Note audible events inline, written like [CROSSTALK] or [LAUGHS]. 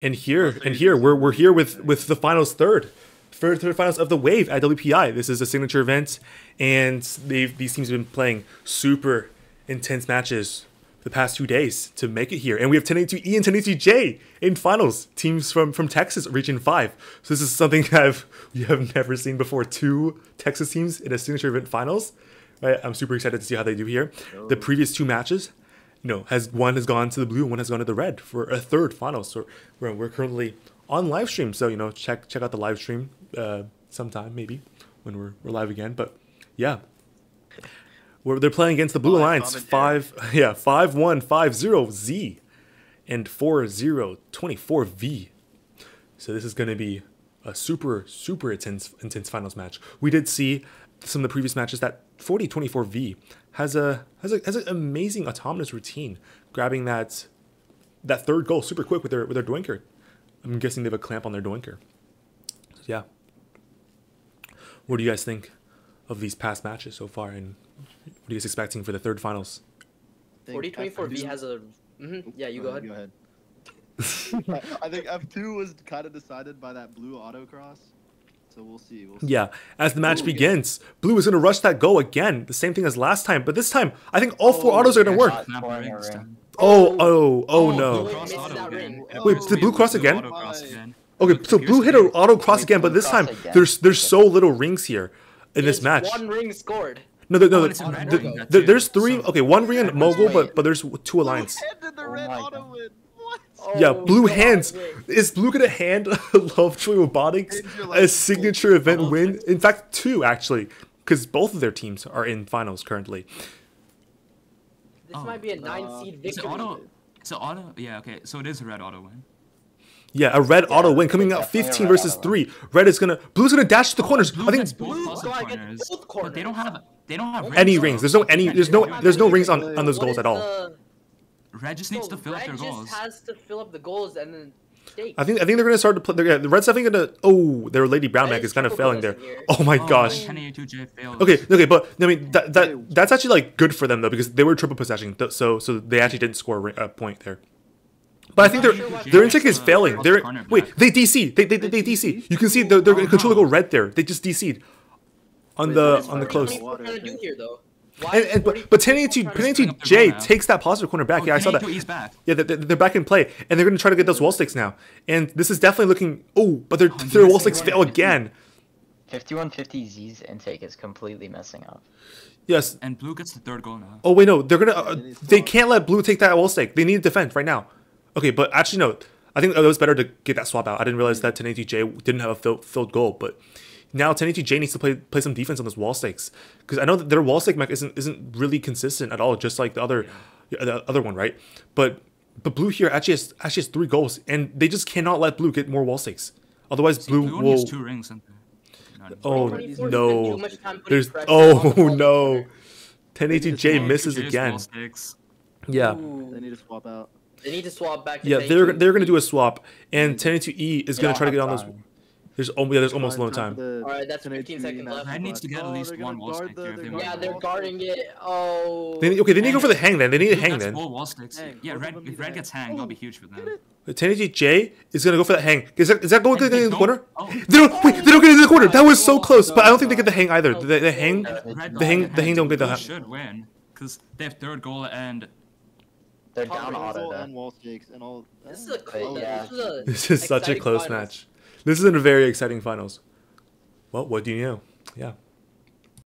And here, and here, we're, we're here with, with the finals third, third, third finals of the Wave at WPI. This is a signature event, and they've, these teams have been playing super intense matches the past two days to make it here. And we have 1082E and 1082J in finals, teams from, from Texas, Region 5. So this is something [LAUGHS] I've we have never seen before. Two Texas teams in a signature event finals. Right? I'm super excited to see how they do here. The oh. previous two matches you know, has one has gone to the blue and one has gone to the red for a third final. So we're, we're currently on live stream. So you know, check check out the live stream uh, sometime maybe when we're, we're live again. But yeah, we're, they're playing against the Blue Alliance five [LAUGHS] yeah five one five zero Z and four zero twenty four V. So this is going to be a super super intense intense finals match. We did see some of the previous matches that 4024V has a has a has an amazing autonomous routine, grabbing that that third goal super quick with their with their Doinker. I'm guessing they have a clamp on their Doinker. So yeah. What do you guys think of these past matches so far, and what are you guys expecting for the third finals? 4024V has a. Mm-hmm. Yeah, you go ahead. Go ahead. [LAUGHS] I think F2 was kind of decided by that blue autocross. So we'll see. We'll see. Yeah, as the match begins, Blue is going to rush that goal again, the same thing as last time. But this time, I think all four Oh, autos are going to work. Oh oh. oh, oh, oh no. Blue missed that ring. Wait, did Blue cross again? Again. Okay, so Blue hit an auto cross again, but this time again. there's there's so little rings here in this match. One ring scored. No, there- no, Oh, there- it's in red there- ring, that there- too. there's three. Okay, one ring and mogul, but but there's two alliance. Handed the Oh red my auto God. win. What? Yeah, Oh, blue God, hands. wait. Is blue gonna hand [LAUGHS] Lovejoy Robotics Hand a life signature event full. win? In fact, two actually, because both of their teams are in finals currently. This Oh, might be a nine uh, seed Is it victory. auto? Is it auto? Yeah, okay. So it is a red auto win. Yeah, a red auto win coming out 15 versus auto. three. Red is gonna blue's gonna dash to the corners. Blue I think gets both Blue puzzle go corners, but they don't have they don't have any rings. There's no any. There's no there's no rings on on those goals at all. The- Red just needs to fill up Red their just goals. has to fill up the goals and then stake. I think I think they're gonna start to play. they're- Yeah, the Red's definitely gonna. Oh, their Lady Brown Red Mac is is kind of failing there. Oh my Oh, gosh. Okay, okay, but I mean that that that's actually like good for them though because they were triple possession, so so they actually didn't score a point there. But I think their sure their they intake is uh, failing. crossed They're the wait, they DC, they they, they, they DC. You can see they're, they're Oh, control to no. go red there. They just DC'd on Wait, the on the close. What are you gonna do here though? Why And, and but 40 but 1082 trying to bring 1082 J takes that positive corner back. Oh, yeah, I saw that. 1082 E's back. Yeah, they're, they're back in play, and they're going to try to get those wall stakes now. And this is definitely looking. Oh, but their Oh, their wall stakes fail again. 5150Z's intake is completely messing up. Yes. And blue gets the third goal now. Oh wait, no, they're gonna. Uh, they need to they swap. can't let blue take that wall stake. They need to defend right now. Okay, but actually no. I think it was better to get that swap out. I didn't realize that 1080J didn't have a filled, filled goal, but now 1080J needs to play play some defense on those wall stakes because I know that their wall stake mech isn't isn't really consistent at all, just like the other the other one, right? But but blue here actually has actually has three goals, and they just cannot let blue get more wall stakes. Otherwise, See, blue, blue will. has two rings. And Oh no! too much time putting There's oh no! 1080J misses again. Yeah. Ooh. They need to swap out. They need to swap back. To yeah, they're they're gonna do a swap, and 1082E is gonna try to get have on those. Time. There's oh yeah, there's almost no time. Alright, that's 15 seconds left. Red needs to get at Oh, least they're one gonna wall stake the- here they're they gonna want. Yeah, they're wall guarding it. Oh. They need, okay, they need to go for the hang then. They need to hang gets then. full wall stakes. Hang. Yeah, red. If red gets hang. hanged, that'll Oh, be huge for them. The 1080J is gonna go for that hang. Is that is that going And to they the corner? oh. They don't wait. They don't get into the corner. That was so oh, close, but I don't think they get the hang either. The, the hang. The hang- don't the hang don't get the blue ha- should win because they have third goal and They're down rings auto Proposal though. and wall stakes and all. This is a close. Oh, yeah. This is a. This is such a close finals. match. This is a very exciting finals. Well, what do you know? Yeah.